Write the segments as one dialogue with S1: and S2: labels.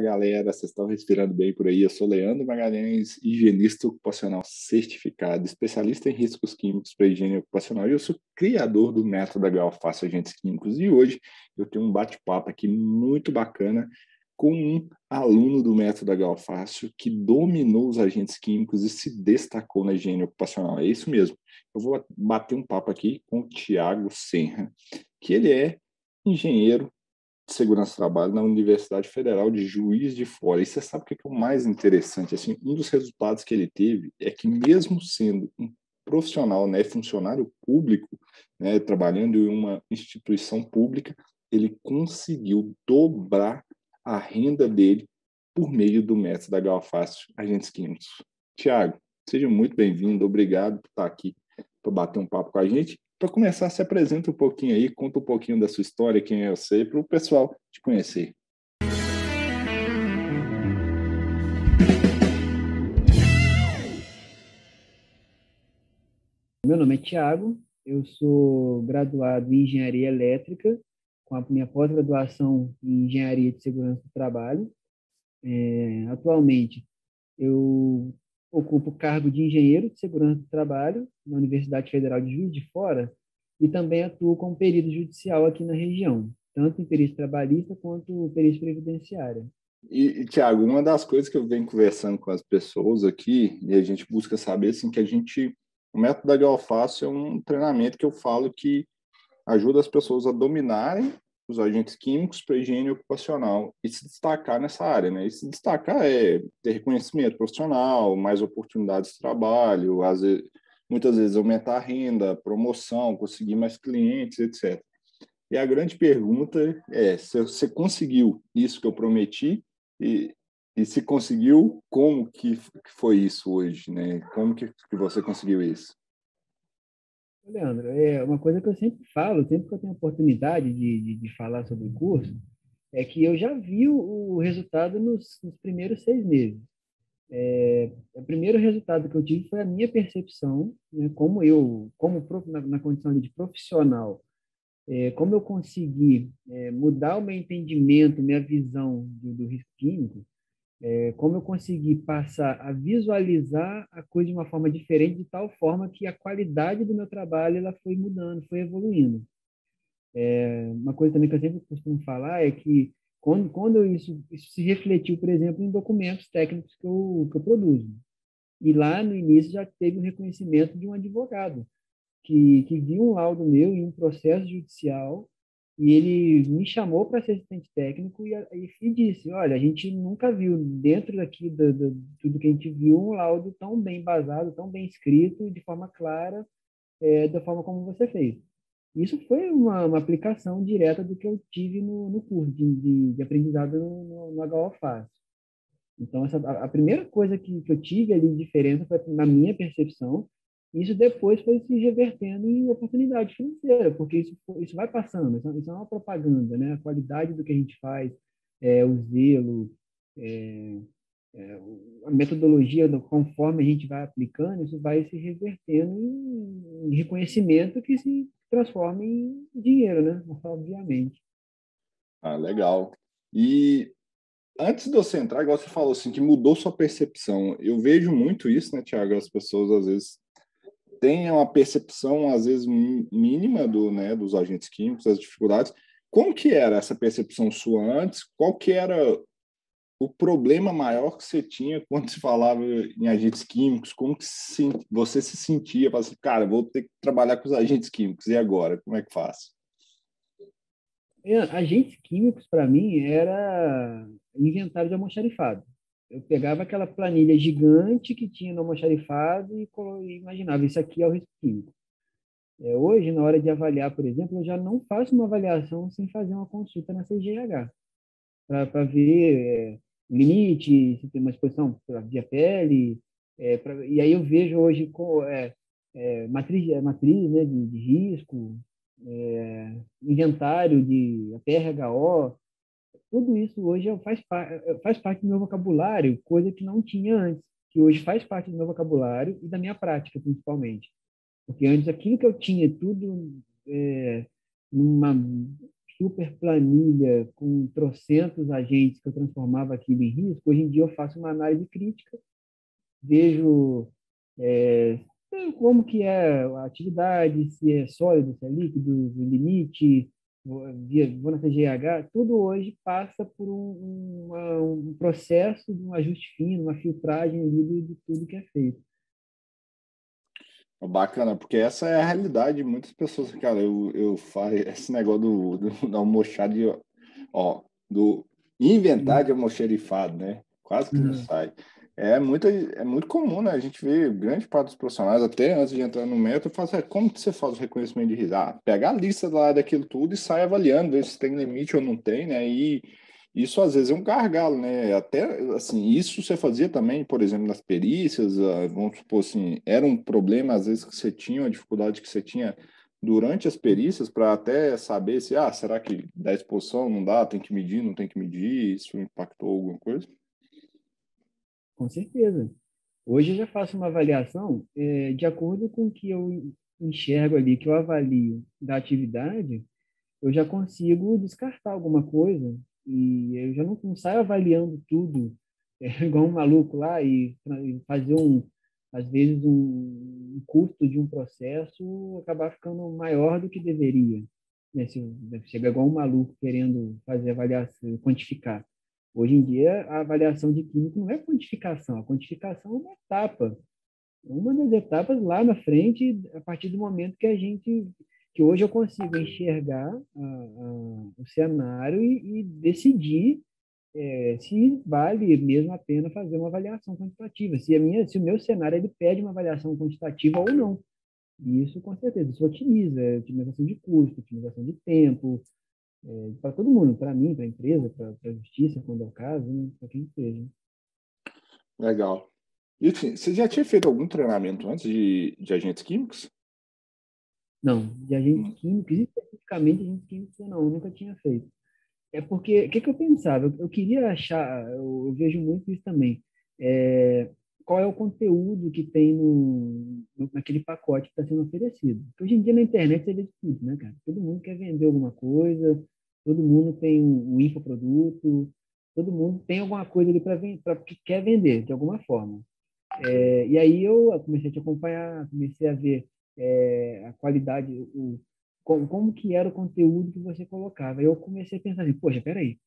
S1: Galera, vocês estão respirando bem por aí? Eu sou Leandro Magalhães, higienista ocupacional certificado, especialista em riscos químicos para higiene ocupacional e eu sou criador do método Galfaço Agentes Químicos. E hoje eu tenho um bate-papo aqui muito bacana com um aluno do método Galfácio que dominou os agentes químicos e se destacou na higiene ocupacional. É isso mesmo. Eu vou bater um papo aqui com o Tiago Senra, que ele é engenheiro de segurança do trabalho na Universidade Federal de Juiz de Fora. E você sabe o que é o mais interessante? Assim, um dos resultados que ele teve é que, mesmo sendo um profissional, né, funcionário público, né, trabalhando em uma instituição pública, ele conseguiu dobrar a renda dele por meio do método da Galfácio Agentes Químicos. Tiago, seja muito bem-vindo, obrigado por estar aqui para bater um papo com a gente. Para começar, se apresenta um pouquinho aí, conta um pouquinho da sua história, quem é você, para o pessoal te conhecer.
S2: Meu nome é Tiago, eu sou graduado em Engenharia Elétrica, com a minha pós-graduação em Engenharia de Segurança do Trabalho. É, atualmente, eu ocupo o cargo de engenheiro de segurança do trabalho na Universidade Federal de Juiz de Fora e também atuo como perito judicial aqui na região, tanto em perícia trabalhista quanto perícia previdenciária.
S1: E, e Tiago, uma das coisas que eu venho conversando com as pessoas aqui, e a gente busca saber, assim, que a gente, o método da Galfácio é um treinamento que eu falo que ajuda as pessoas a dominarem os agentes químicos para higiene ocupacional e se destacar nessa área, né? E se destacar é ter reconhecimento profissional, mais oportunidades de trabalho, às vezes, muitas vezes aumentar a renda, promoção, conseguir mais clientes, etc. E a grande pergunta é se você conseguiu isso que eu prometi e, e se conseguiu, como que foi isso hoje, né? Como que, que você conseguiu isso?
S2: Leandro, é uma coisa que eu sempre falo, sempre que eu tenho oportunidade de, de, de falar sobre o curso, é que eu já vi o, resultado nos, nos, primeiros seis meses. É, o primeiro resultado que eu tive foi a minha percepção, né, como eu, como na, na condição de profissional, é, como eu consegui é, mudar o meu entendimento, minha visão do, do risco químico, é, como eu consegui passar a visualizar a coisa de uma forma diferente, de tal forma que a qualidade do meu trabalho ela foi mudando, foi evoluindo. É, uma coisa também que eu sempre costumo falar é que quando, quando isso, isso se refletiu, por exemplo, em documentos técnicos que eu, que eu produzo. E lá no início já teve um reconhecimento de um advogado que, que viu um laudo meu em um processo judicial e ele me chamou para ser assistente técnico e, e, disse, olha, a gente nunca viu dentro daqui do, do, tudo que a gente viu um laudo tão bem basado, tão bem escrito, de forma clara, é, da forma como você fez. Isso foi uma, uma aplicação direta do que eu tive no, no curso de, de, de aprendizado no, no, no HO Fácil. Então, essa, a, a primeira coisa que, que eu tive ali de diferença foi, na minha percepção, isso depois foi se revertendo em oportunidade financeira, porque isso, isso vai passando, isso, isso é uma propaganda, né? A qualidade do que a gente faz, é, o zelo, é, é, a metodologia, conforme a gente vai aplicando, isso vai se revertendo em, em reconhecimento que se transforma em dinheiro, né? Obviamente.
S1: Ah, legal. E antes de você entrar, igual você falou assim, que mudou sua percepção. Eu vejo muito isso, né, Tiago? As pessoas às vezes tem uma percepção, às vezes, mínima do, né, dos agentes químicos, das dificuldades. Como que era essa percepção sua antes? Qual que era o problema maior que você tinha quando se falava em agentes químicos? Como que você se sentia? Assim, cara, vou ter que trabalhar com os agentes químicos, e agora? Como é que faço?
S2: É, agentes químicos, para mim, era inventário de almoxarifado eu pegava aquela planilha gigante que tinha no almoxarifado e, e imaginava, isso aqui é o risco químico. É, hoje, na hora de avaliar, por exemplo, eu já não faço uma avaliação sem fazer uma consulta na CGH, para ver é, limite, se tem uma exposição via pele, é, pra, e aí eu vejo hoje com, é, é, matriz, é, matriz né, de, de risco, é, inventário de PRHO, tudo isso hoje é faz, é, faz parte do meu vocabulário, coisa que não tinha antes, que hoje faz parte do meu vocabulário e da minha prática, principalmente. Porque antes aquilo que eu tinha tudo é, numa super planilha com trocentos agentes que eu transformava aquilo em risco, hoje em dia eu faço uma análise crítica, vejo é, como que é a atividade, se é sólido, se é líquido, o limite, vou na CGH, tudo hoje passa por um, uma, um processo de um ajuste fino, uma filtragem ali de tudo que é feito.
S1: Bacana, porque essa é a realidade de muitas pessoas. Cara, eu, eu faço esse negócio do, do, do almoxarifado, ó, do inventar de almoxarifado, né? Quase que não uhum. sai. É muito, é muito comum, né? A gente vê grande parte dos profissionais, até antes de entrar no método, fazer é, como que você faz o reconhecimento de risco? Ah, pega a lista lá daquilo tudo e sai avaliando, ver se tem limite ou não tem, né? E isso às vezes é um gargalo, né? Até assim, isso você fazia também, por exemplo, nas perícias, ah, vamos supor assim, era um problema às vezes que você tinha, uma dificuldade que você tinha durante as perícias para até saber se, ah, será que dá exposição, não dá, tem que medir, não tem que medir, isso impactou alguma coisa?
S2: Com certeza. Hoje eu já faço uma avaliação é, de acordo com o que eu enxergo ali, que eu avalio da atividade, eu já consigo descartar alguma coisa e eu já não, não saio avaliando tudo é, igual um maluco lá e, e fazer um, às vezes, um, um, custo de um processo acabar ficando maior do que deveria. Né? Se, chega igual um maluco querendo fazer avaliação, quantificar. Hoje em dia, a avaliação de químico não é quantificação, a quantificação é uma etapa. Uma das etapas lá na frente, a partir do momento que a gente que hoje eu consigo enxergar a, a, o cenário e, e decidir é, se vale mesmo a pena fazer uma avaliação quantitativa, se, a minha, se o meu cenário ele pede uma avaliação quantitativa ou não. E isso, com certeza, isso otimiza, é otimização de custo, otimização de tempo, é, para todo mundo, para mim, para a empresa, para a justiça, quando é o caso, né, para quem seja.
S1: Legal. E assim, você já tinha feito algum treinamento antes de, de agentes químicos?
S2: Não, de agentes químicos, especificamente agentes químicos, não, eu nunca tinha feito. É porque, o que, que eu pensava? Eu, eu queria achar, eu, eu, vejo muito isso também, é, qual é o conteúdo que tem no, naquele pacote que está sendo oferecido. Porque hoje em dia na internet você vê de tudo, né, cara? Todo mundo quer vender alguma coisa, todo mundo tem um, infoproduto, todo mundo tem alguma coisa ali para que quer vender, de alguma forma. É, e aí eu comecei a te acompanhar, comecei a ver é, a qualidade, o, como, como que era o conteúdo que você colocava. Eu comecei a pensar assim, poxa, peraí,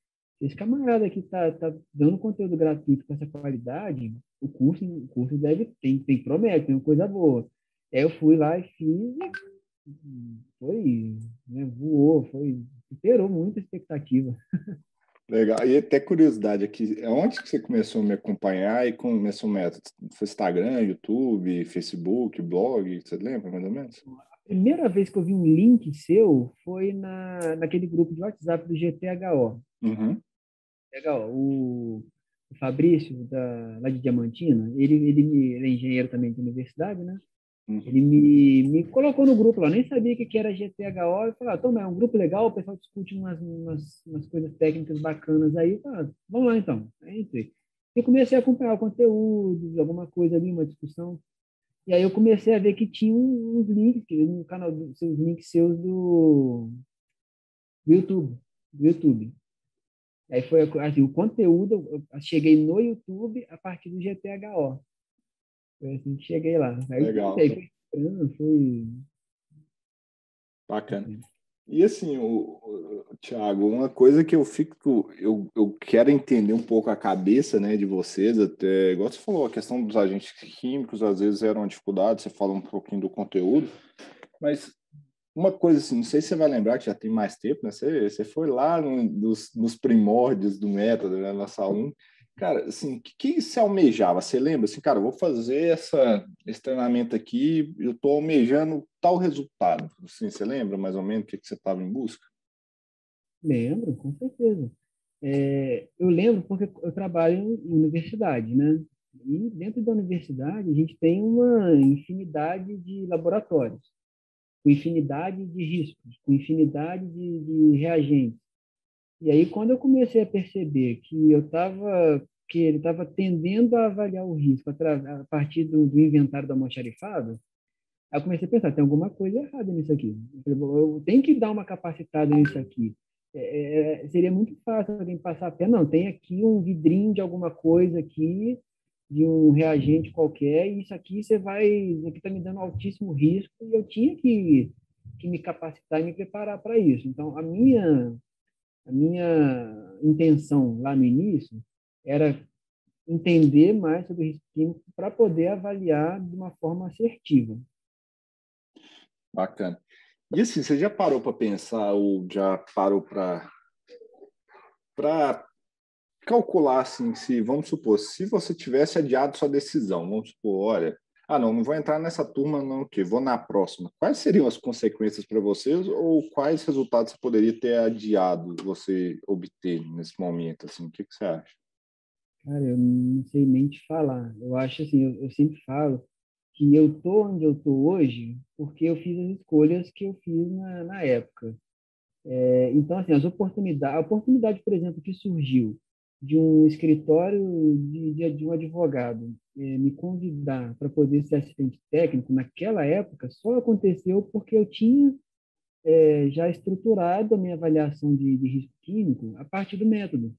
S2: esse camarada aqui tá, tá dando conteúdo gratuito com essa qualidade, o curso, o curso deve, tem, tem promete, tem uma coisa boa. Aí eu fui lá e fiz, foi, né, voou, foi, superou muita expectativa.
S1: Legal. E até curiosidade aqui, onde que você começou a me acompanhar e começou o método? Foi Instagram, YouTube, Facebook, blog, você lembra mais ou menos?
S2: A primeira vez que eu vi um link seu foi na, naquele grupo de WhatsApp do GTHO. Uhum. Legal. O, o Fabrício, da, lá de Diamantina, ele, ele, ele é engenheiro também de universidade, né? Uhum. Ele me, me colocou no grupo lá, nem sabia o que, que era GTHO. Eu falei, ah, então, é um grupo legal, o pessoal discute umas, umas, umas coisas técnicas bacanas aí. Ah, vamos lá então. Aí entrei. E comecei a acompanhar o conteúdo, alguma coisa ali, uma discussão. E aí eu comecei a ver que tinha uns links no canal, seus links seus do, do YouTube. Do YouTube. Aí foi assim, o conteúdo, eu cheguei no YouTube a partir do GTHO. Foi assim que cheguei lá. Aí
S1: Legal. Comecei,
S2: foi,
S1: Bacana. E assim, o, o, Thiago, uma coisa que eu fico, eu, eu quero entender um pouco a cabeça né, de vocês, até, igual você falou, a questão dos agentes químicos às vezes era uma dificuldade, você fala um pouquinho do conteúdo, mas uma coisa assim, não sei se você vai lembrar que já tem mais tempo, né? Você, você foi lá no, nos, nos primórdios do método, né, na sala 1, Cara, assim, o que, que você almejava? Você lembra assim, cara, vou fazer essa, esse treinamento aqui, eu estou almejando tal resultado. Assim, você lembra mais ou menos o que, que você estava em busca?
S2: Lembro, com certeza. É, eu lembro porque eu trabalho em universidade, né? E dentro da universidade a gente tem uma infinidade de laboratórios, com infinidade de riscos, com infinidade de, de reagentes. E aí, quando eu comecei a perceber que eu estava que ele estava tendendo a avaliar o risco a, partir do, do inventário da almoxarifado, aí eu comecei a pensar, tem alguma coisa errada nisso aqui. Eu tenho que dar uma capacitada nisso aqui. é, é, seria muito fácil alguém passar a pé. Não, tem aqui um vidrinho de alguma coisa aqui, de um reagente qualquer, e isso aqui você vai, isso aqui está me dando altíssimo risco, e eu tinha que, que me capacitar e me preparar para isso. Então, a minha, a minha intenção lá no início era entender mais sobre o risco químico para poder avaliar de uma forma assertiva.
S1: Bacana. E assim, você já parou para pensar ou já parou para para calcular assim, se vamos supor, se você tivesse adiado sua decisão, vamos supor, olha, ah, não, não vou entrar nessa turma, não, que vou na próxima. Quais seriam as consequências para vocês ou quais resultados você poderia ter adiado você obter nesse momento, assim? O que, que você acha?
S2: Cara, eu não sei nem te falar. Eu acho assim, eu, eu sempre falo que eu tô onde eu tô hoje porque eu fiz as escolhas que eu fiz na, na época. É, então, assim, as oportunidades, a oportunidade, por exemplo, que surgiu de um escritório de, de, um advogado é, me convidar para poder ser assistente técnico naquela época só aconteceu porque eu tinha é, já estruturado a minha avaliação de, de risco químico a partir do método.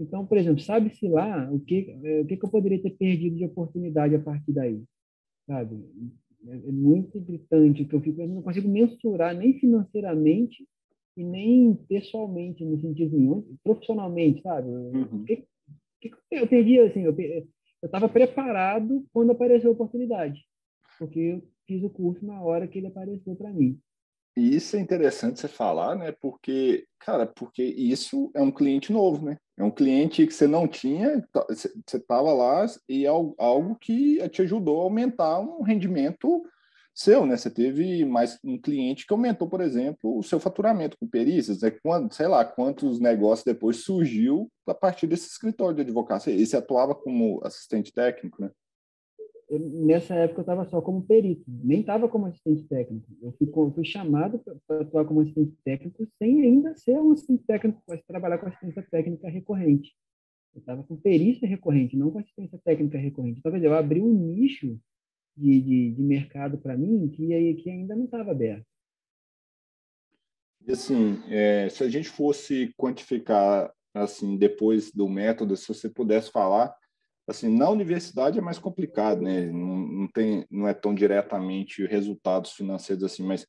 S2: Então, por exemplo, sabe-se lá o que, é, o que, que eu poderia ter perdido de oportunidade a partir daí sabe? É, é muito gritante que eu fico, eu não consigo mensurar nem financeiramente e nem pessoalmente, no sentido profissionalmente, sabe? Uhum. Que, que, eu perdi, assim, eu estava preparado quando apareceu a oportunidade, porque eu fiz o curso na hora que ele apareceu para mim.
S1: E isso é interessante você falar, né? Porque, cara, porque isso é um cliente novo, né? É um cliente que você não tinha, tá, você estava lá e é algo que te ajudou a aumentar um rendimento seu, né? Você teve mais um cliente que aumentou, por exemplo, o seu faturamento com perícias, né? Quando, sei lá, quantos negócios depois surgiu a partir desse escritório de advocacia. E você atuava como assistente técnico, né?
S2: eu, nessa época eu estava só como perito, nem estava como assistente técnico. Eu fui, fui chamado para atuar como assistente técnico sem ainda ser um assistente técnico, para trabalhar com assistência técnica recorrente. Eu estava com perícia recorrente, não com assistência técnica recorrente. Então, eu abri um nicho de, de, de mercado para mim que, que ainda não estava aberto.
S1: E assim, é, se a gente fosse quantificar assim depois do método, se você pudesse falar assim, na universidade é mais complicado, né? Não, não, tem, não é tão diretamente resultados financeiros assim, mas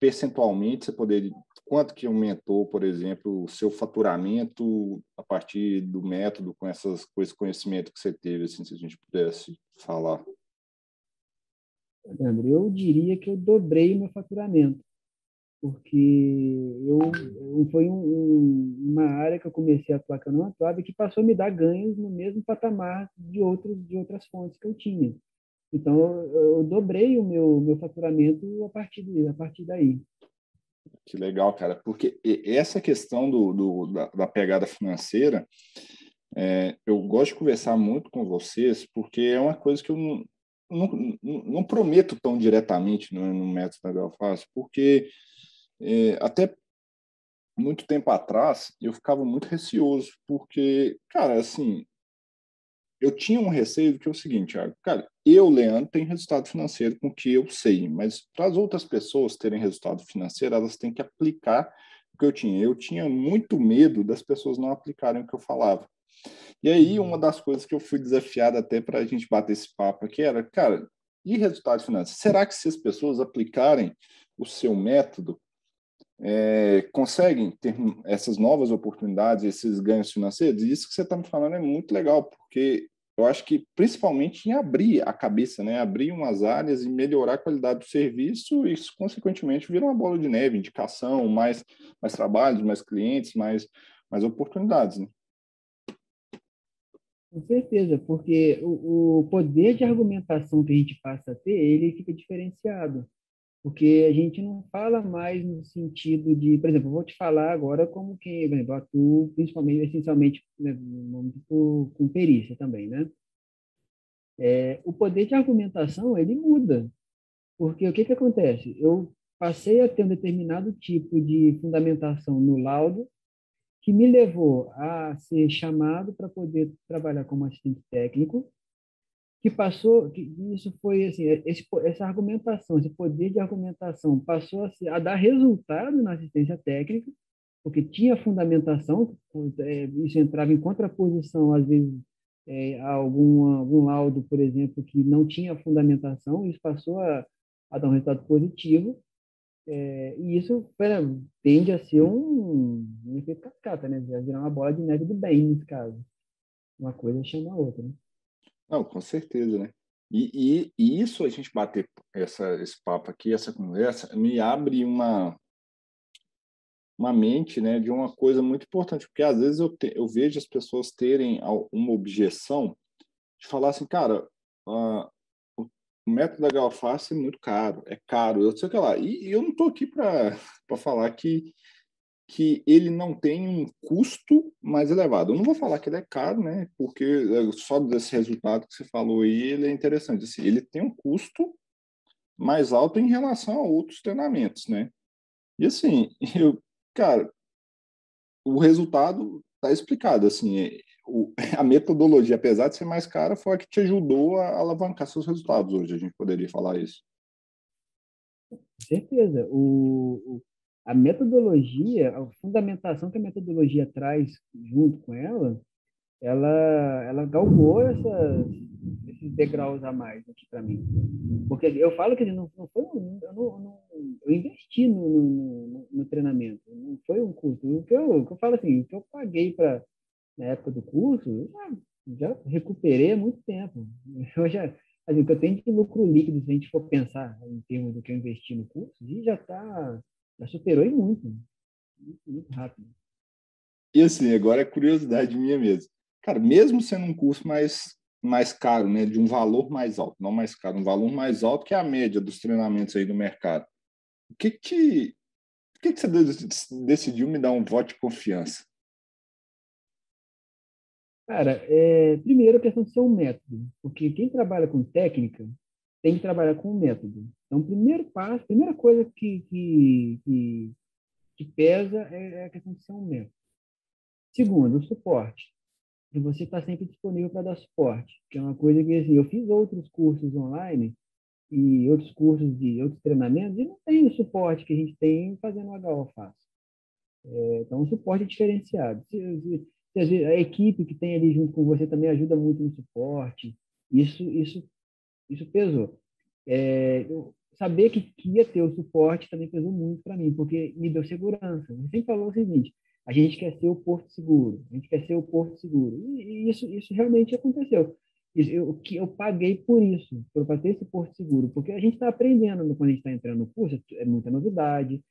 S1: percentualmente você poderia, quanto que aumentou, por exemplo, o seu faturamento a partir do método com essas com esse conhecimento que você teve, assim, se a gente pudesse falar.
S2: Leandro, eu diria que eu dobrei meu faturamento porque eu, foi um, um, uma área que eu comecei a atuar que eu não atuava e que passou a me dar ganhos no mesmo patamar de outros de outras fontes que eu tinha. Então eu, eu dobrei o meu meu faturamento a partir de, a partir daí.
S1: Que legal, cara, porque essa questão do, do da, da, pegada financeira, é, eu gosto de conversar muito com vocês, porque é uma coisa que eu não, não, não prometo tão diretamente no, no método da Galface, porque é, até muito tempo atrás, eu ficava muito receoso, porque, cara, assim, eu tinha um receio que é o seguinte, cara, eu, Leandro, tenho resultado financeiro com o que eu sei, mas para as outras pessoas terem resultado financeiro, elas têm que aplicar o que eu tinha. Eu tinha muito medo das pessoas não aplicarem o que eu falava. E aí, uma uhum. das coisas que eu fui desafiado até para a gente bater esse papo aqui era, cara, e resultado financeiro? Será que se as pessoas aplicarem o seu método, é, conseguem ter essas novas oportunidades, esses ganhos financeiros, e isso que você está me falando é muito legal, porque eu acho que principalmente em abrir a cabeça, né? abrir umas áreas e melhorar a qualidade do serviço, e isso, consequentemente, vira uma bola de neve, indicação, mais, mais trabalhos, mais clientes, mais, mais oportunidades. Né?
S2: Com certeza, porque o, o poder de argumentação que a gente passa a ter, ele fica diferenciado porque a gente não fala mais no sentido de, por exemplo, eu vou te falar agora como que, por exemplo, atuo principalmente, essencialmente, né, com perícia também, né? É, o poder de argumentação, ele muda, porque o que que acontece? Eu passei a ter um determinado tipo de fundamentação no laudo que me levou a ser chamado para poder trabalhar como assistente técnico, que passou, que isso foi assim, esse, essa argumentação, esse poder de argumentação passou a, a dar resultado na assistência técnica, porque tinha fundamentação, é, isso entrava em contraposição, às vezes, é, a algum, algum laudo, por exemplo, que não tinha fundamentação, isso passou a, a dar um resultado positivo, é, e isso pera, tende a ser um, um efeito cascata, né? Vai virar uma bola de neve do bem, nesse caso. Uma coisa chama a outra, né?
S1: Não, com certeza, né? E, e, e, isso a gente bater essa, esse papo aqui, essa conversa, me abre uma, uma mente né, de uma coisa muito importante, porque às vezes eu, te, eu vejo as pessoas terem uma objeção de falar assim, cara, uh, o método da Galface é muito caro, é caro, eu sei o que lá. E, e eu não estou aqui para falar que que ele não tem um custo mais elevado. Eu não vou falar que ele é caro, né? Porque é, só desse resultado que você falou aí, ele é interessante. Assim, ele tem um custo mais alto em relação a outros treinamentos, né? E assim, eu, cara, o resultado está explicado. Assim, é, o, a metodologia, apesar de ser mais cara, foi a que te ajudou a alavancar seus resultados hoje. A gente poderia falar isso.
S2: Com certeza. O, a metodologia, a fundamentação que a metodologia traz junto com ela, ela, ela galgou esses degraus a mais aqui para mim. Porque eu falo que não, não foi eu, não, não, eu investi no, no, no, treinamento, não foi um curso. O que eu, o que eu falo assim, o que eu paguei para na época do curso, já, já recuperei há muito tempo. Eu já, assim, o que eu tenho de lucro líquido, se a gente for pensar em termos do que eu investi no curso, já está já superou e muito, muito, muito rápido.
S1: E assim, agora é curiosidade minha mesmo. Cara, mesmo sendo um curso mais, mais caro, né, de um valor mais alto, não mais caro, um valor mais alto que a média dos treinamentos aí do mercado, o que que, o que, que você decidiu me dar um voto de confiança?
S2: Cara, é, primeiro a questão de ser um método, porque quem trabalha com técnica tem que trabalhar com um método. Então, primeiro passo, primeira coisa que, que, que, que pesa é, é a questão de ser um método. Segundo, o suporte. E você está sempre disponível para dar suporte, que é uma coisa que, assim, eu fiz outros cursos online e outros cursos de outros treinamentos e não tem o suporte que a gente tem fazendo HO fácil. É, então, o suporte é diferenciado. Se, se, a equipe que tem ali junto com você também ajuda muito no suporte. Isso, isso isso pesou. É, eu, saber que, que, ia ter o suporte também pesou muito para mim, porque me deu segurança. Você sempre falou o seguinte: a gente quer ser o porto seguro, a gente quer ser o porto seguro. E, e isso, isso realmente aconteceu. Eu, que eu paguei por isso, para ter esse porto seguro, porque a gente está aprendendo quando a gente está entrando no curso, é muita novidade.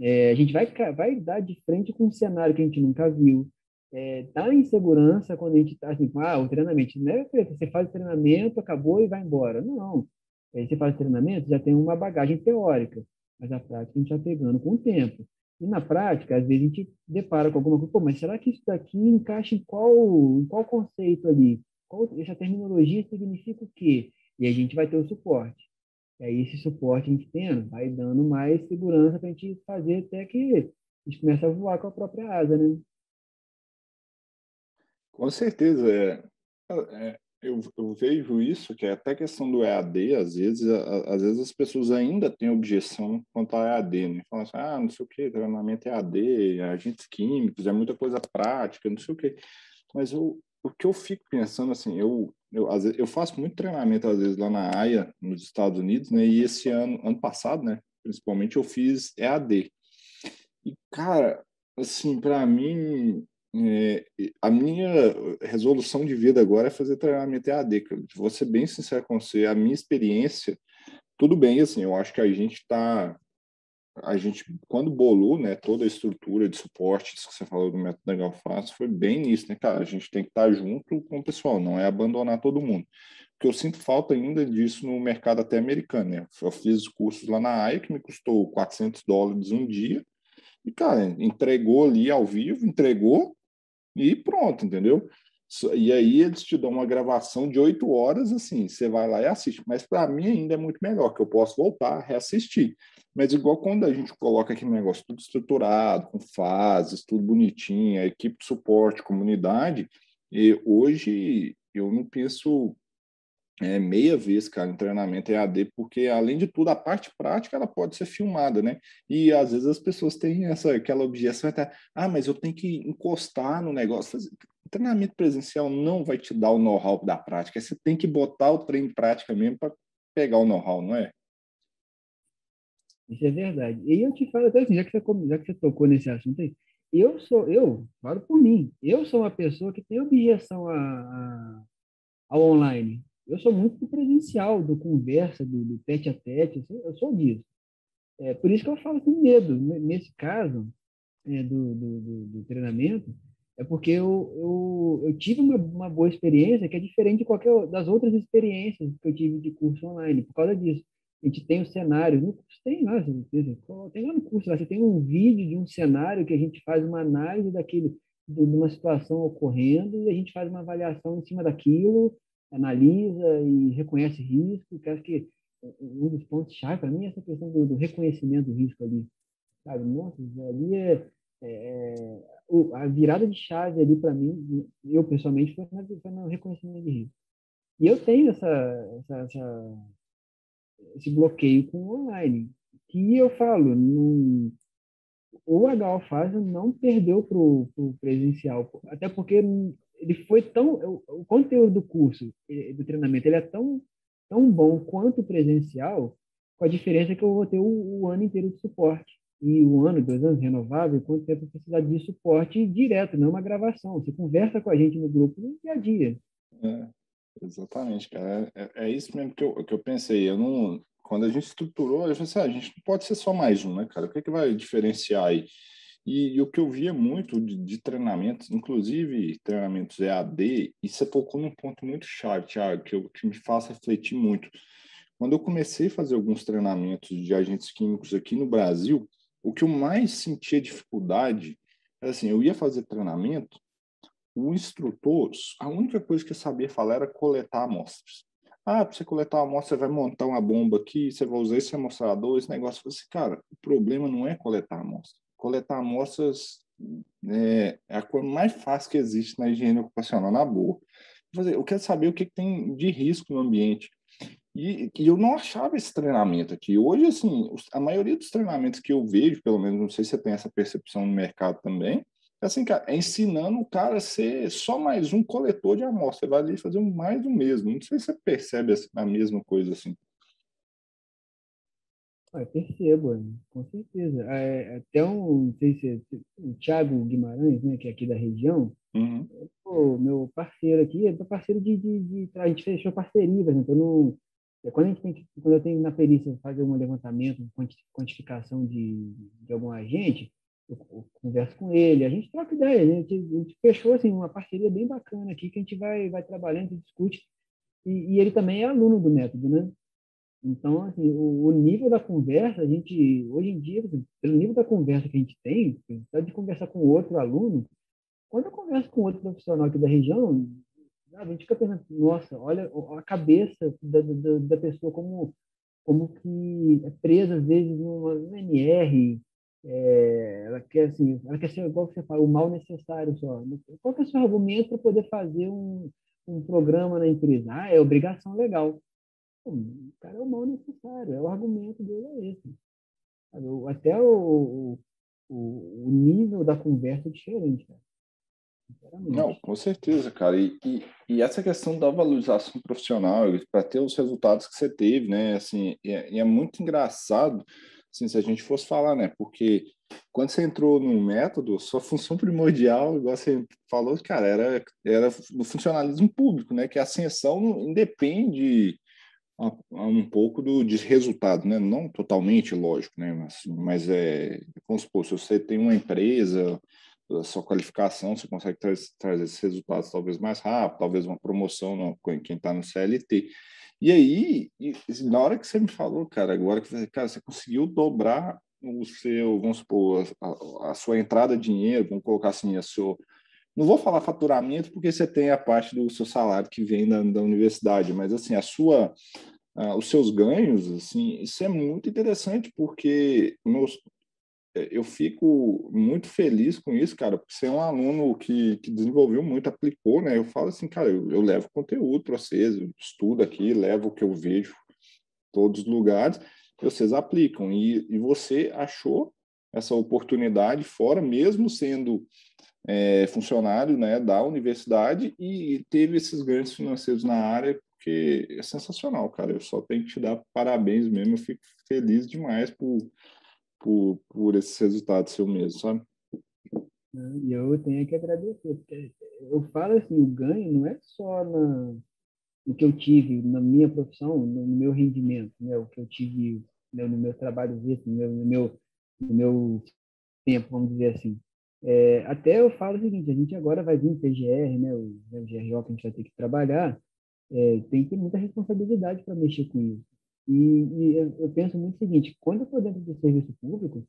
S2: É, a gente vai, vai dar de frente com um cenário que a gente nunca viu é, dá insegurança quando a gente está assim, ah, o treinamento, não é você faz o treinamento, acabou e vai embora. Não. Aí você faz o treinamento, já tem uma bagagem teórica, mas a prática a gente está pegando com o tempo. E na prática, às vezes a gente depara com alguma coisa, pô, mas será que isso daqui encaixa em qual, em qual conceito ali? Qual, essa terminologia significa o quê? E a gente vai ter o suporte. E aí esse suporte a gente tendo, vai dando mais segurança para a gente fazer até que a gente comece a voar com a própria asa, né?
S1: Com certeza. É, é eu, eu, vejo isso, que é até questão do EAD, às vezes, a, às vezes as pessoas ainda têm objeção quanto ao EAD, né? Falam assim, ah, não sei o que, treinamento EAD, agentes químicos, é muita coisa prática, não sei o que. Mas eu, o que eu fico pensando, assim, eu, eu, vezes, eu faço muito treinamento, às vezes, lá na AIA, nos Estados Unidos, né? E esse ano, ano passado, né? Principalmente, eu fiz EAD. E, cara, assim, para mim, é, a minha resolução de vida agora é fazer treinamento EAD. Vou ser bem sincero com você, a minha experiência, tudo bem, assim, eu acho que a gente está a gente, quando bolou, né, toda a estrutura de suporte, isso que você falou do método Legal Fácil, foi bem nisso, né, cara? A gente tem que estar tá junto com o pessoal, não é abandonar todo mundo. Porque eu sinto falta ainda disso no mercado até americano, né? Eu fiz cursos lá na AIA que me custou 400 dólares um dia, e, cara, entregou ali ao vivo, entregou, e pronto, entendeu? E aí eles te dão uma gravação de oito horas, assim, você vai lá e assiste. Mas para mim ainda é muito melhor, que eu posso voltar, reassistir. Mas igual quando a gente coloca aquele negócio tudo estruturado, com fases, tudo bonitinho, a equipe de suporte, comunidade, e hoje eu não penso é, meia vez, cara, em treinamento EAD, porque além de tudo, a parte prática ela pode ser filmada, né? E às vezes as pessoas têm essa aquela objeção até, ah, mas eu tenho que encostar no negócio. Treinamento presencial não vai te dar o know-how da prática, você tem que botar o treino em prática mesmo para pegar o know-how, não é?
S2: Isso é verdade. E eu te falo até assim, já que você, já que você tocou nesse assunto aí, eu sou, eu, falo por mim, eu sou uma pessoa que tem objeção a, a, ao online. Eu sou muito do presencial, do conversa, do, do tete a tete, eu sou disso. É, por isso que eu falo com medo. Nesse caso é, do, do, do, do, treinamento, é porque eu, eu, eu tive uma, uma, boa experiência que é diferente de qualquer das outras experiências que eu tive de curso online, por causa disso. A gente tem o cenário, no curso tem lá, tem lá no curso, lá, você tem um vídeo de um cenário que a gente faz uma análise daquele, de uma situação ocorrendo e a gente faz uma avaliação em cima daquilo analisa e reconhece risco, que que um dos pontos chave para mim é essa questão do, do, reconhecimento do risco ali, sabe? Nossa, ali é, é, é a virada de chave ali para mim, eu pessoalmente foi, foi no reconhecimento de risco. E eu tenho essa, essa, essa esse bloqueio com o online, que eu falo, não, o H-Alfase não perdeu para o presencial, até porque ele foi tão o, conteúdo do curso do treinamento ele é tão tão bom quanto presencial com a diferença que eu vou ter o, o ano inteiro de suporte. E o ano dois anos renovável quanto tempo precisar de suporte direto não uma gravação. Você conversa com a gente no grupo no dia a dia.
S1: É, exatamente cara. É, é, isso mesmo que eu, que eu pensei. Eu não quando a gente estruturou eu falei assim, ah, a gente não pode ser só mais um né cara? O que, é que vai diferenciar aí e, e, o que eu via muito de, de, treinamentos, inclusive treinamentos EAD, e você tocou num ponto muito chave, Thiago, que, eu, que me faz refletir muito. Quando eu comecei a fazer alguns treinamentos de agentes químicos aqui no Brasil, o que eu mais sentia dificuldade era assim, eu ia fazer treinamento, o instrutor, a única coisa que eu sabia falar era coletar amostras. Ah, para você coletar a amostra, você vai montar uma bomba aqui, você vai usar esse amostrador, esse negócio. Eu falei assim, cara, o problema não é coletar amostra coletar amostras é, é a coisa mais fácil que existe na higiene ocupacional, na boa. Eu quero saber o que, tem de risco no ambiente. E, e, eu não achava esse treinamento aqui. Hoje, assim, a maioria dos treinamentos que eu vejo, pelo menos, não sei se você tem essa percepção no mercado também, é assim, cara, é ensinando o cara a ser só mais um coletor de amostra. Vai ali fazer mais do mesmo. Não sei se você percebe a mesma coisa assim.
S2: Ah, percebo, com certeza. É, até um, não sei se é, o Thiago Guimarães, né, que é aqui da região,
S1: uhum.
S2: pô, meu parceiro aqui, é parceiro de, de, de, A gente fechou parceria, por exemplo, eu é, quando, a gente tem, quando eu tenho na perícia fazer um levantamento, quantificação de, de algum agente, eu, eu converso com ele, a gente troca ideia, a gente, a gente fechou assim, uma parceria bem bacana aqui, que a gente vai, vai trabalhando, discute, e, e ele também é aluno do método, né? Então, assim, o, o, nível da conversa, a gente, hoje em dia, pelo nível da conversa que a gente tem, de conversar com outro aluno, quando eu converso com outro profissional aqui da região, a gente fica pensando, nossa, olha a cabeça da, da, da pessoa como, como que é presa, às vezes, no NR, é, ela quer, assim, ela quer ser, igual você fala, o mal necessário só. Qual que é o seu argumento para poder fazer um, um programa na empresa? Ah, é obrigação legal. O cara é o mal necessário, é o argumento dele é esse. Até o, o, o nível da conversa é diferente, cara.
S1: Não, com certeza, cara. E, e, e, essa questão da valorização profissional, para ter os resultados que você teve, né? Assim, é, é, muito engraçado, assim, se a gente fosse falar, né? Porque quando você entrou no método, sua função primordial, igual você falou, cara, era, era no funcionalismo público, né? Que a ascensão independe um pouco do de resultado, né? Não totalmente, lógico, né? Mas, mas é, vamos supor, se você tem uma empresa, a sua qualificação, você consegue tra trazer esses resultados talvez mais rápido, talvez uma promoção no, quem está no CLT. E aí, e, na hora que você me falou, cara, agora que cara, você conseguiu dobrar o seu, vamos supor, a, a sua entrada de dinheiro, vamos colocar assim, a sua não vou falar faturamento porque você tem a parte do seu salário que vem da, da universidade, mas assim a sua uh, os seus ganhos, assim, isso é muito interessante porque meus, é, eu fico muito feliz com isso, cara, por ser um aluno que, que desenvolveu muito, aplicou, né? Eu falo assim, cara, eu, eu levo conteúdo para vocês, eu estudo aqui, levo o que eu vejo todos os lugares, vocês aplicam. E, e você achou essa oportunidade fora, mesmo sendo é, funcionário né, da universidade e teve esses ganhos financeiros na área, porque é sensacional, cara. Eu só tenho que te dar parabéns mesmo. Eu fico feliz demais por, por, por esses resultados seu mesmo, sabe?
S2: E eu tenho que agradecer, porque eu falo assim, o ganho não é só na, no que eu tive na minha profissão, no meu rendimento, né? o que eu tive né, no meu trabalho, no no meu, no meu tempo, vamos dizer assim. É, até eu falo o seguinte, a gente agora vai vir o PGR, né, o, né, o GRO que a gente vai ter que trabalhar, é, tem que ter muita responsabilidade para mexer com isso. E, e eu, eu, penso muito o seguinte, quando eu estou dentro do serviço público,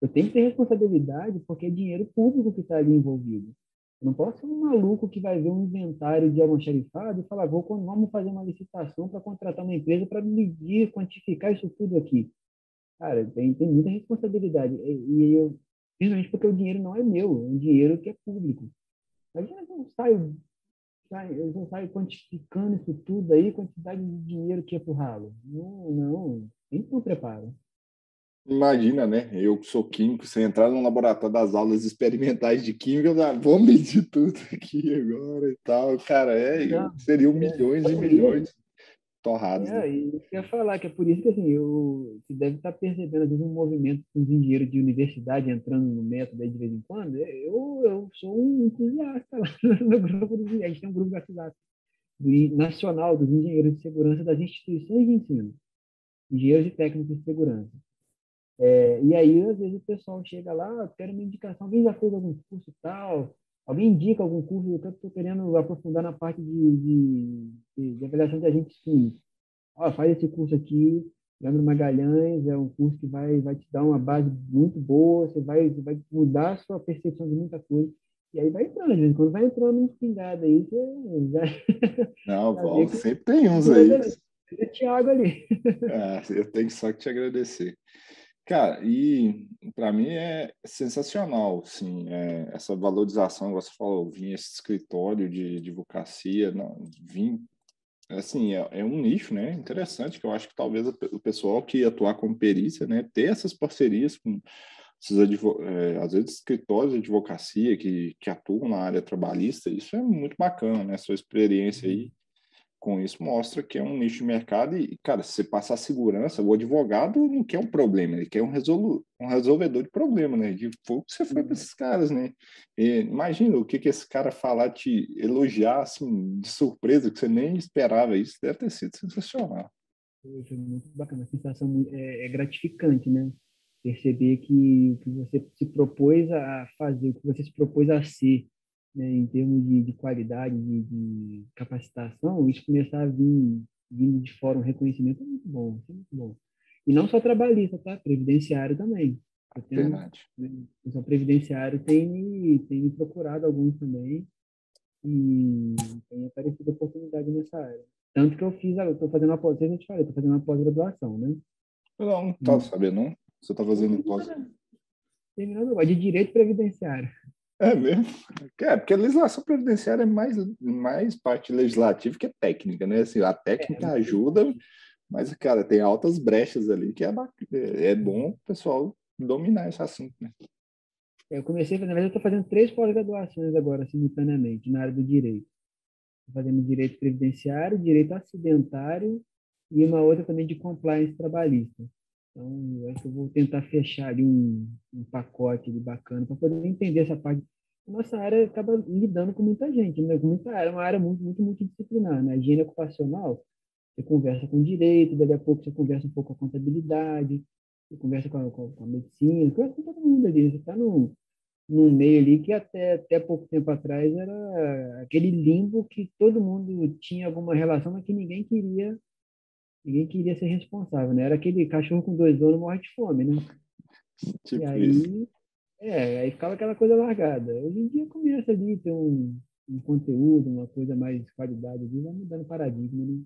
S2: eu tenho que ter responsabilidade porque é dinheiro público que está ali envolvido. Eu não posso ser um maluco que vai ver um inventário de almoxarifado e falar, vou, vamos fazer uma licitação para contratar uma empresa para medir, quantificar isso tudo aqui. Cara, tem, tem muita responsabilidade. E, e eu, principalmente porque o dinheiro não é meu, é um dinheiro que é público. Imagina que eu saio, saio, eu não saio quantificando isso tudo aí, quantidade de dinheiro que é pro ralo. Não, não, ter um preparo.
S1: Imagina, né? Eu que sou químico, você entrar no laboratório das aulas experimentais de química, eu vou medir tudo aqui agora e tal. Cara, é, não, seriam é, milhões é, e milhões torrados.
S2: É, né? e eu ia falar que é por isso que assim, eu, você deve estar percebendo às vezes um movimento com engenheiros de universidade entrando no método de vez em quando. Eu, eu sou um entusiasta lá no grupo dos A gente tem um grupo WhatsApp do, nacional dos engenheiros de segurança das instituições de ensino, engenheiros e técnicos de segurança. É, e aí, às vezes, o pessoal chega lá, quero uma indicação, alguém já fez algum curso tal, alguém indica algum curso, eu estou querendo aprofundar na parte de, de, de avaliação de agentes químicos. Ó, faz esse curso aqui, Leandro Magalhães, é um curso que vai, vai te dar uma base muito boa, você vai, vai mudar a sua percepção de muita coisa. E aí vai entrando, às vezes, quando vai entrando um pingado aí, você já.
S1: Não, bom, sempre tem uns aí.
S2: Thiago ali.
S1: Ah, eu tenho só que te agradecer. Cara, e para mim é sensacional, sim, é, essa valorização, você falou, vim esse escritório de advocacia, não, assim, é, é, um nicho, né, interessante, que eu acho que talvez o pessoal que atuar com perícia, né, ter essas parcerias com esses, é, às vezes, escritórios de advocacia que, que atuam na área trabalhista, isso é muito bacana, né, sua experiência aí com isso mostra que é um nicho de mercado e, cara, se você passar segurança, o advogado não quer um problema, ele quer um, resolu um resolvedor de problema, né? De fogo que você foi para esses caras, né? E, imagina o que, que esse cara falar, te elogiar, assim, de surpresa, que você nem esperava isso, deve ter sido sensacional.
S2: Foi muito bacana, a sensação é, é gratificante, né? Perceber que, que você se propôs a fazer, o que você se propôs a ser, né, em termos de, de qualidade, de, de, capacitação, isso começar a vir vindo de fora um reconhecimento é muito bom, é muito bom. E não só trabalhista, tá? Previdenciário também. Eu tenho, Verdade. Né, o previdenciário tem me, tem procurado alguns também e tem aparecido oportunidade nessa área. Tanto que eu fiz, eu estou fazendo uma pós, eu te falei, estou fazendo uma pós-graduação, né?
S1: Não, não estava sabendo, não? Você está fazendo pós...
S2: Terminando agora, de Direito Previdenciário.
S1: É mesmo? É, porque a legislação previdenciária é mais, mais parte legislativa que técnica, né? Assim, a técnica é, ajuda, mas, cara, tem altas brechas ali que é, é bom o pessoal dominar esse assunto, né?
S2: Eu comecei, na verdade, eu estou fazendo três pós-graduações agora, simultaneamente, na área do direito. Estou fazendo direito previdenciário, direito acidentário e uma outra também de compliance trabalhista. Então, eu acho que eu vou tentar fechar ali um, um pacote bacana para poder entender essa parte. Nossa área acaba lidando com muita gente, né? com muita área, uma área muito, muito multidisciplinar. Né? Higiene ocupacional, você conversa com direito, daqui a pouco você conversa um pouco com a contabilidade, você conversa com a, com a medicina, conversa com todo mundo ali. Você está num, num meio ali que até, até pouco tempo atrás era aquele limbo que todo mundo tinha alguma relação, mas que ninguém queria ninguém queria ser responsável, né? Era aquele cachorro com dois donos morre de fome, né? Tipo e aí, isso. é, aí ficava aquela coisa largada. Hoje em dia começa ali ter um, um conteúdo, uma coisa mais de qualidade ali, vai mudando paradigma, né?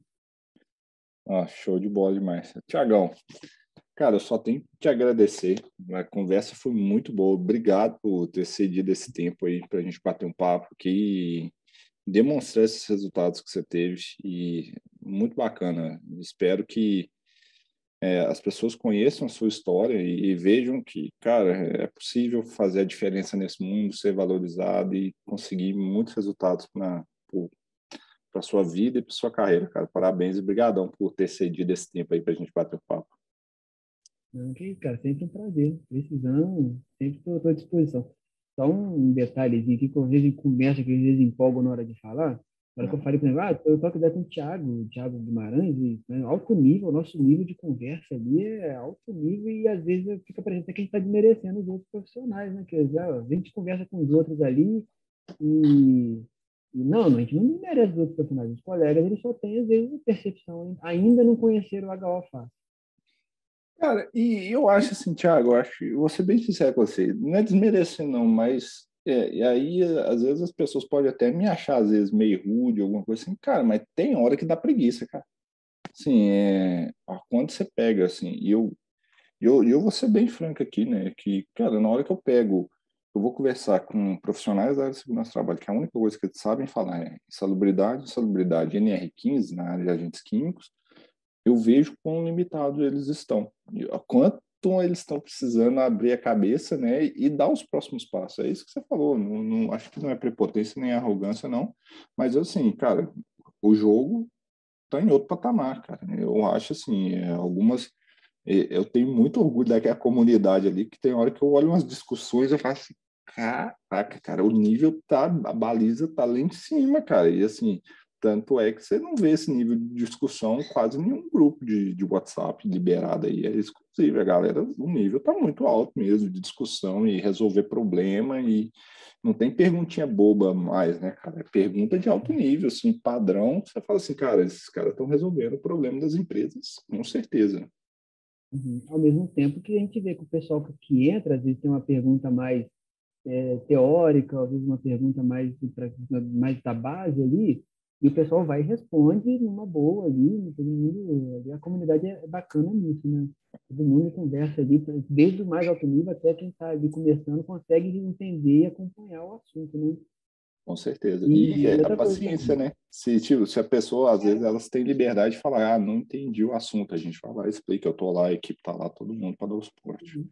S1: Ah, show de bola demais. Tiagão, Cara, eu só tenho que te agradecer. A conversa foi muito boa. Obrigado por ter cedido esse tempo aí para a gente bater um papo aqui e demonstrar esses resultados que você teve. E muito bacana. Espero que é, as pessoas conheçam a sua história e, e, vejam que, cara, é possível fazer a diferença nesse mundo, ser valorizado e conseguir muitos resultados para para sua vida e para sua carreira, cara. Parabéns e brigadão por ter cedido esse tempo aí para a gente bater o papo.
S2: Não, que cara, sempre um prazer. Precisando, sempre estou à disposição. Só um detalhezinho aqui que eu vejo conversa, que às vezes empolgo na hora de falar. Na hora que eu falei, por exemplo, ah, eu toco ideia com o Thiago, o Thiago Guimarães, e, né, alto nível, nosso nível de conversa ali é alto nível e às vezes fica parecendo que a gente está desmerecendo os outros profissionais, né? Que a gente conversa com os outros ali e, e não, a gente não desmerece os outros profissionais. Os colegas, eles só têm, às vezes, percepção, ainda não conheceram o HO fácil.
S1: Cara, e eu acho assim, Thiago, eu acho, vou ser bem sincero com você, não é desmerecer não, mas é, e aí às vezes as pessoas podem até me achar às vezes meio rude, alguma coisa assim, cara, mas tem hora que dá preguiça, cara. Assim, é, quando você pega, assim, e eu, eu, eu vou ser bem franco aqui, né, que, cara, na hora que eu pego, eu vou conversar com profissionais da área de segurança do trabalho, que a única coisa que eles sabem falar é insalubridade, insalubridade NR15 na área de agentes químicos, eu vejo quão limitados eles estão, quanto eles estão precisando abrir a cabeça, né, e dar os próximos passos. É isso que você falou. Não, não acho que não é prepotência nem arrogância, não. Mas assim, cara, o jogo está em outro patamar, cara. Eu acho assim, é, algumas eu tenho muito orgulho daquela comunidade ali, que tem hora que eu olho umas discussões e falo assim, caraca, cara, o nível tá, a baliza tá lá em cima, cara. E assim, tanto é que você não vê esse nível de discussão em quase nenhum grupo de, de WhatsApp liberado aí. É exclusivo. A galera, o nível está muito alto mesmo de discussão e resolver problema. E não tem perguntinha boba mais, né, cara? É pergunta de alto nível, assim, padrão. Você fala assim, cara, esses caras estão resolvendo o problema das empresas, com certeza.
S2: Uhum. Ao mesmo tempo que a gente vê que o pessoal que entra, às vezes tem uma pergunta mais é, teórica, às vezes uma pergunta mais, mais da base ali, e o pessoal vai e responde numa boa ali, todo mundo, a comunidade é bacana nisso, né? Todo mundo conversa ali, desde o mais alto nível até quem está ali começando, consegue entender e acompanhar o assunto, né?
S1: Com certeza. E, e é a paciência, né? Se, tipo, se a pessoa, às vezes, elas têm liberdade de falar, ah, não entendi o assunto, a gente vai lá, explica, eu tô lá, a equipe tá lá, todo mundo para dar o suporte. Uhum.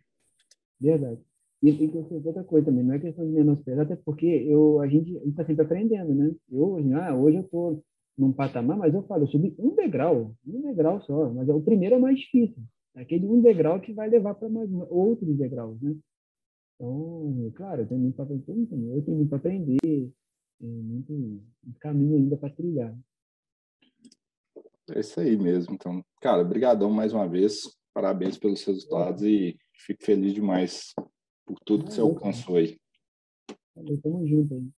S2: Verdade. E que ser outra coisa também, não é questão de menosprezar, até porque eu, a gente está sempre aprendendo, né? Eu, ah, hoje eu estou num patamar, mas eu falo, eu subi um degrau, um degrau só, mas é o primeiro é mais difícil. É aquele um degrau que vai levar para mais outros degraus, né? Então, claro, eu tenho muito para aprender, eu tenho muito para aprender, muito, caminho ainda para trilhar.
S1: É isso aí mesmo. Então, cara, brigadão mais uma vez. Parabéns pelos resultados e fico feliz demais por tudo que você alcançou aí.
S2: Tamo junto aí.